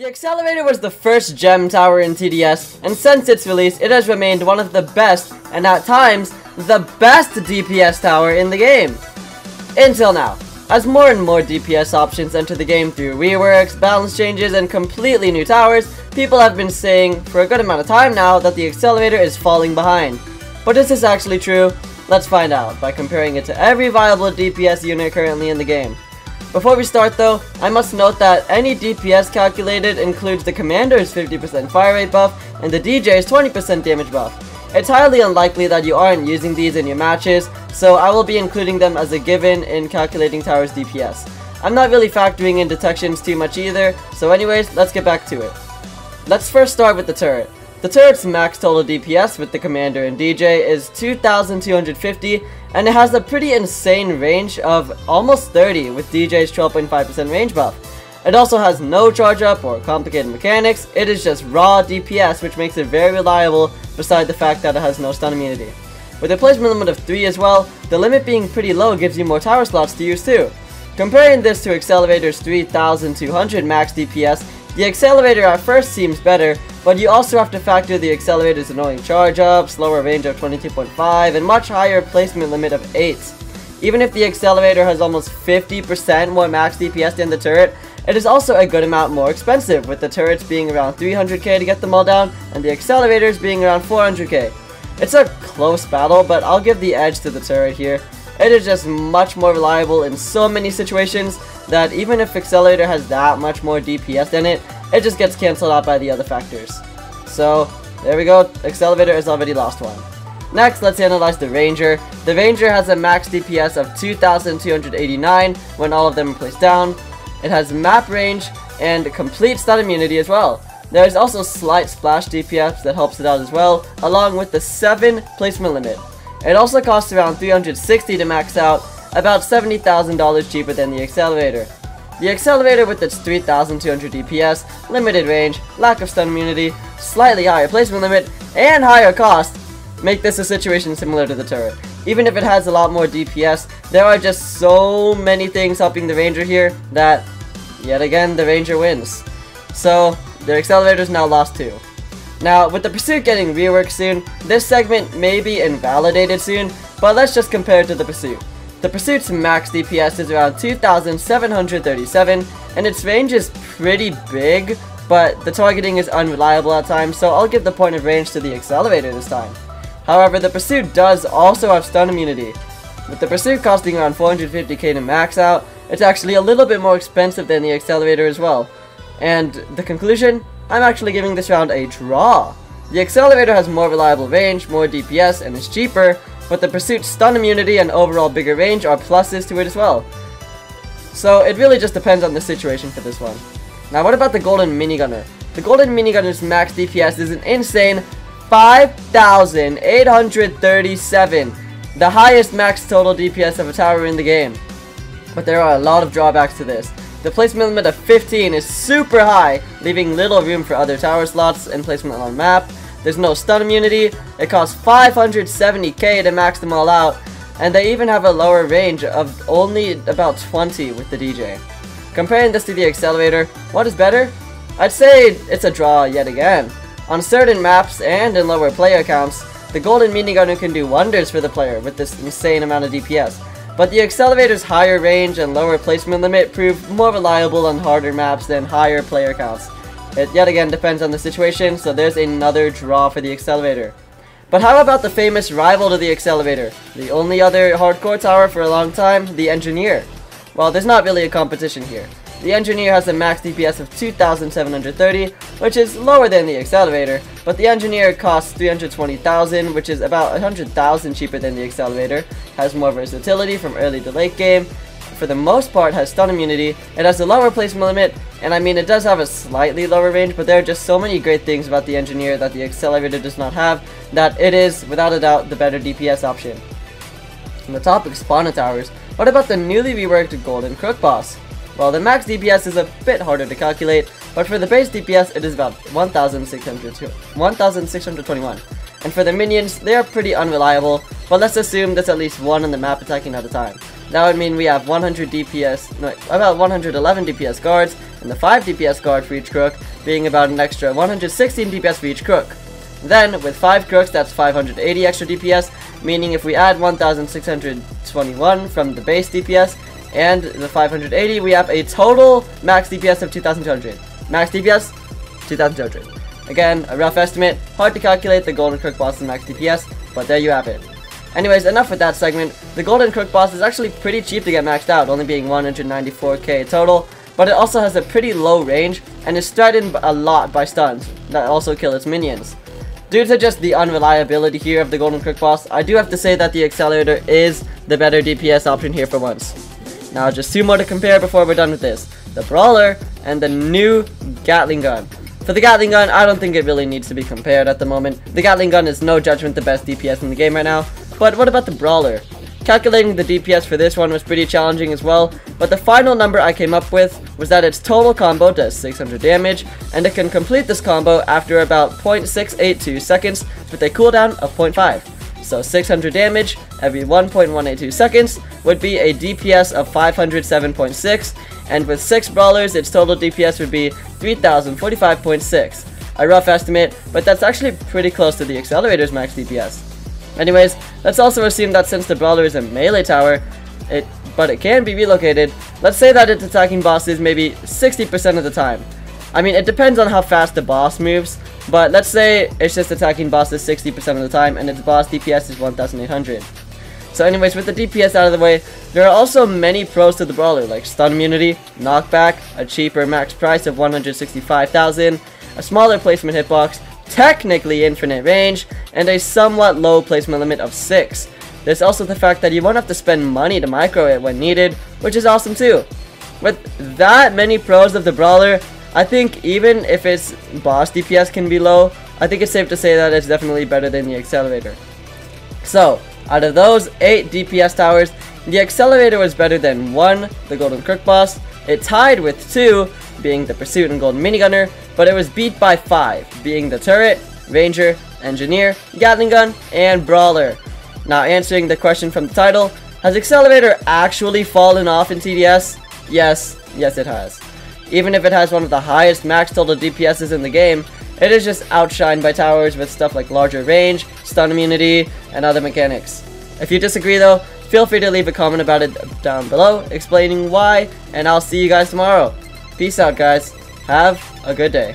The Accelerator was the first gem tower in TDS, and since its release, it has remained one of the best, and at times, the best DPS tower in the game. Until now. As more and more DPS options enter the game through reworks, balance changes, and completely new towers, people have been saying for a good amount of time now that the Accelerator is falling behind. But is this actually true? Let's find out by comparing it to every viable DPS unit currently in the game. Before we start though, I must note that any DPS calculated includes the Commander's 50% fire rate buff and the DJ's 20% damage buff. It's highly unlikely that you aren't using these in your matches, so I will be including them as a given in calculating Tower's DPS. I'm not really factoring in detections too much either, so anyways, let's get back to it. Let's first start with the turret. The turret's max total DPS with the Commander and DJ is 2250 and it has a pretty insane range of almost 30 with DJ's 12.5% range buff. It also has no charge up or complicated mechanics, it is just raw DPS which makes it very reliable beside the fact that it has no stun immunity. With a placement limit of 3 as well, the limit being pretty low gives you more tower slots to use too. Comparing this to Accelerator's 3200 max DPS, the Accelerator at first seems better, but you also have to factor the accelerator's annoying charge up, slower range of 22.5, and much higher placement limit of 8. Even if the accelerator has almost 50% more max DPS than the turret, it is also a good amount more expensive, with the turrets being around 300k to get them all down, and the accelerators being around 400k. It's a close battle, but I'll give the edge to the turret here. It is just much more reliable in so many situations that even if Accelerator has that much more DPS than it, it just gets cancelled out by the other factors. So, there we go, Accelerator has already lost one. Next, let's analyze the Ranger. The Ranger has a max DPS of 2,289 when all of them are placed down. It has map range and complete stun immunity as well. There is also slight splash DPS that helps it out as well, along with the 7 placement limit. It also costs around 360 to max out, about $70,000 cheaper than the Accelerator. The Accelerator with its 3200 DPS, limited range, lack of stun immunity, slightly higher placement limit, and higher cost make this a situation similar to the turret. Even if it has a lot more DPS, there are just so many things helping the Ranger here that, yet again, the Ranger wins. So, the Accelerator is now lost too. Now, with the Pursuit getting reworked soon, this segment may be invalidated soon, but let's just compare it to the Pursuit. The Pursuit's max DPS is around 2,737, and its range is pretty big, but the targeting is unreliable at times, so I'll give the point of range to the Accelerator this time. However, the Pursuit does also have stun immunity. With the Pursuit costing around 450k to max out, it's actually a little bit more expensive than the Accelerator as well. And the conclusion? I'm actually giving this round a draw. The Accelerator has more reliable range, more DPS, and is cheaper, but the Pursuit's stun immunity and overall bigger range are pluses to it as well. So it really just depends on the situation for this one. Now what about the Golden Minigunner? The Golden Minigunner's max DPS is an insane 5,837, the highest max total DPS of a tower in the game. But there are a lot of drawbacks to this. The placement limit of 15 is super high, leaving little room for other tower slots and placement on map. There's no stun immunity, it costs 570k to max them all out, and they even have a lower range of only about 20 with the DJ. Comparing this to the Accelerator, what is better? I'd say it's a draw yet again. On certain maps and in lower player counts, the Golden Minigunner can do wonders for the player with this insane amount of DPS, but the Accelerator's higher range and lower placement limit prove more reliable on harder maps than higher player counts. It yet again depends on the situation, so there's another draw for the Accelerator. But how about the famous rival to the Accelerator? The only other hardcore tower for a long time, the Engineer. Well, there's not really a competition here. The Engineer has a max DPS of 2,730, which is lower than the Accelerator, but the Engineer costs 320,000, which is about 100,000 cheaper than the Accelerator, has more versatility from early to late game, for the most part has stun immunity, it has a lower placement limit, and I mean it does have a slightly lower range, but there are just so many great things about the Engineer that the Accelerator does not have, that it is, without a doubt, the better DPS option. On the topic of Spawner Towers, what about the newly reworked Golden Crook Boss? Well, the max DPS is a bit harder to calculate, but for the base DPS it is about 1,621. And for the minions, they are pretty unreliable, but let's assume there's at least one on the map attacking at a time. That would mean we have 100 DPS, no, about 111 DPS guards, and the 5 DPS guard for each crook, being about an extra 116 DPS for each crook. Then, with 5 crooks, that's 580 extra DPS, meaning if we add 1621 from the base DPS and the 580, we have a total max DPS of 2200. Max DPS, 2200. Again, a rough estimate, hard to calculate the Golden Crook boss and max DPS, but there you have it. Anyways, enough with that segment. The Golden Crook boss is actually pretty cheap to get maxed out, only being 194k total, but it also has a pretty low range and is threatened a lot by stuns that also kill its minions. Due to just the unreliability here of the Golden Crook boss, I do have to say that the Accelerator is the better DPS option here for once. Now just two more to compare before we're done with this. The Brawler and the new Gatling Gun. For the Gatling Gun, I don't think it really needs to be compared at the moment. The Gatling Gun is no judgment the best DPS in the game right now. But what about the Brawler? Calculating the DPS for this one was pretty challenging as well, but the final number I came up with was that its total combo does 600 damage, and it can complete this combo after about 0.682 seconds with a cooldown of 0.5. So 600 damage every 1.182 seconds would be a DPS of 507.6, and with 6 brawlers, its total DPS would be 3045.6. A rough estimate, but that's actually pretty close to the Accelerator's max DPS. Anyways, let's also assume that since the Brawler is a melee tower, it but it can be relocated, let's say that it's attacking bosses maybe 60% of the time. I mean, it depends on how fast the boss moves, but let's say it's just attacking bosses 60% of the time and its boss DPS is 1800. So anyways, with the DPS out of the way, there are also many pros to the Brawler, like stun immunity, knockback, a cheaper max price of 165,000, a smaller placement hitbox, technically infinite range, and a somewhat low placement limit of 6. There's also the fact that you won't have to spend money to micro it when needed, which is awesome too. With that many pros of the Brawler, I think even if its boss DPS can be low, I think it's safe to say that it's definitely better than the Accelerator. So, out of those 8 DPS towers, the Accelerator was better than 1, the Golden Crook boss, it tied with 2, being the Pursuit and Golden Minigunner, but it was beat by 5, being the Turret, Ranger, Engineer, Gatling Gun, and Brawler. Now answering the question from the title, has Accelerator actually fallen off in TDS? Yes, yes it has. Even if it has one of the highest max total DPSs in the game, it is just outshined by towers with stuff like larger range, stun immunity, and other mechanics. If you disagree though, feel free to leave a comment about it down below, explaining why, and I'll see you guys tomorrow. Peace out guys. Have a good day.